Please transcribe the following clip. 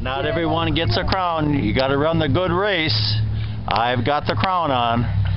Not everyone gets a crown. You got to run the good race. I've got the crown on.